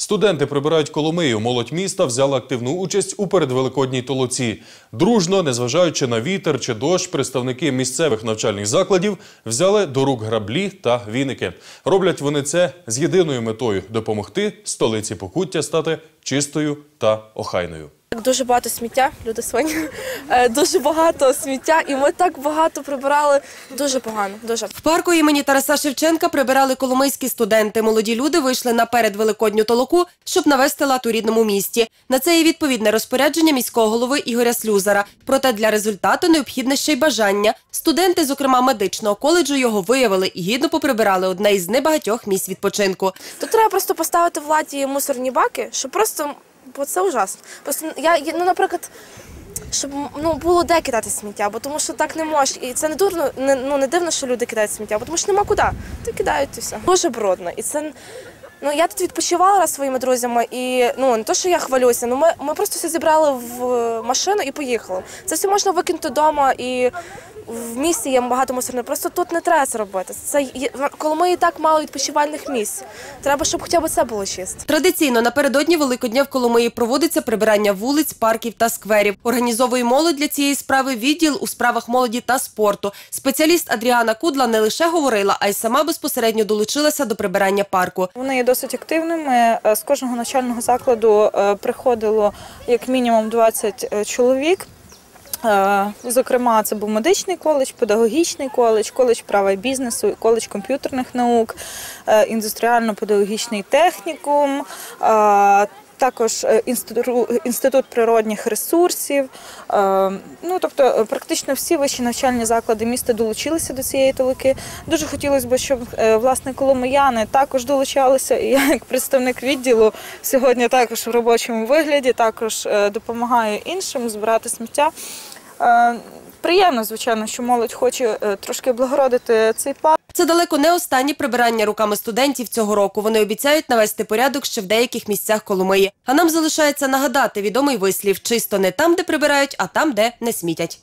Студенти прибирають Коломию. Молодь міста взяла активну участь у передвеликодній толоці. Дружно, незважаючи на вітер чи дощ, представники місцевих навчальних закладів взяли до рук граблі та віники. Роблять вони це з єдиною метою допомогти столиці Покуття стати чистою та охайною. Дуже багато сміття, люди свині. Е, Дуже багато сміття, і ми так багато прибирали. Дуже погано. Дуже В парку імені Тараса Шевченка прибирали коломийські студенти. Молоді люди вийшли на передвеликодню толоку, щоб навести лад у рідному місті. На це є відповідне розпорядження міського голови Ігоря Слюзара. Проте для результату необхідне ще й бажання. Студенти, зокрема медичного коледжу, його виявили і гідно поприбирали одне із небагатьох місць відпочинку. тут треба просто поставити владі мусорні баки, щоб просто бо це ужасно. Просто я я- ну, наприклад. Щоб ну було де кидати сміття, бо тому що так не можеш. І це не дурно, не ну не дивно, що люди кидають сміття, бо тому що нема куди. То кидають і все. Дуже брудно. І це ну я тут відпочивала раз своїми друзями, і ну не то, що я хвалюся, ну ми, ми просто все зібрали в машину і поїхали. Це все можна викинути вдома і. В місті є багато мусорних, просто тут не треба це робити. Це є- коли ми і так мало відпочивальних місць. Треба, щоб хоча б це було чисто. Традиційно напередодні Великодня в Коломиї проводиться прибирання вулиць, парків та скверів. Організовує молодь для цієї справи відділ у справах молоді та спорту. Спеціаліст Адріана Кудла не лише говорила, а й сама безпосередньо долучилася до прибирання парку. Вони є досить активними. Е, З кожного навчального закладу е, приходило як мінімум 20 е, чоловік. Е, Зокрема, це був медичний коледж, педагогічний коледж, коледж права і бізнесу, коледж комп'ютерних наук, е, індустріально-педагогічний технікум. Також е, інститу- інститут природних ресурсів. Е, Ну тобто, е, практично всі вищі навчальні заклади міста долучилися до цієї толоки. Дуже хотілося б, щоб власне коломияни також долучалися. І я, як представник відділу, сьогодні також в робочому вигляді, також допомагаю іншим збирати сміття. Е, Приємно, звичайно, що молодь хоче е, трошки облагородити цей парк. Це далеко не останні прибирання руками студентів цього року. Вони обіцяють навести порядок ще в деяких місцях Коломиї. А нам залишається нагадати відомий вислів: чисто не там, де прибирають, а там, де не смітять.